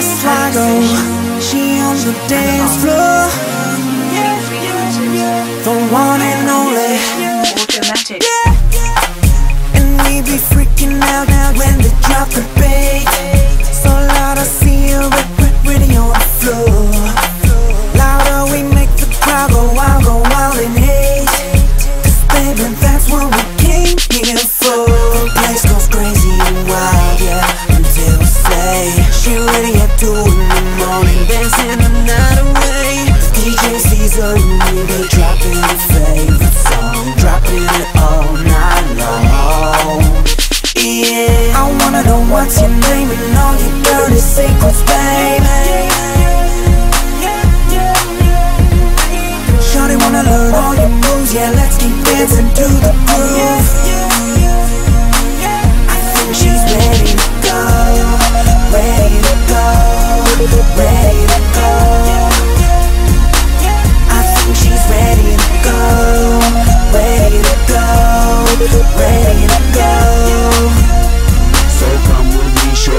just like oh, she on the dance floor. The one and only. Yeah, and we be freaking out now when they drop the bass. She ready at two in the morning, dancing the night away. DJ Caesar and be dropping your favorite song, dropping it all night long. Yeah, I wanna know what's your name and all your dirty secrets, baby. Shawty wanna learn all your moves, yeah, let's keep dancing to the groove.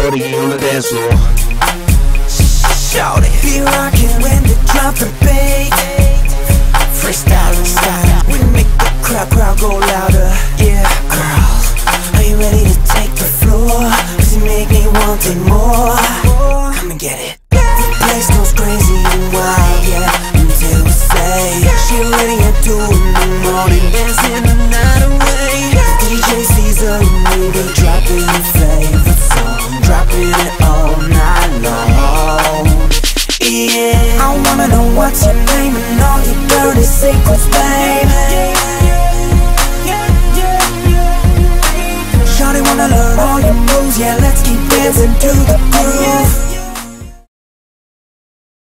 Shorty, on the dance floor. Oh. Shout it. Be rocking when they drop the beat. Freestyle style. We make the crowd, crowd go louder. Yeah, girl. Are you ready to take the floor? Cause you make me want it more. Come and get it. The place goes crazy and wild, yeah. Until we say she ready at two in the morning, dancing the night away. DJ Caesar and we dropping wanna know what's your name and all your dirty secrets, baby. Shawty wanna learn all your moves, yeah, let's keep dancing to the groove.